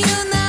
you know.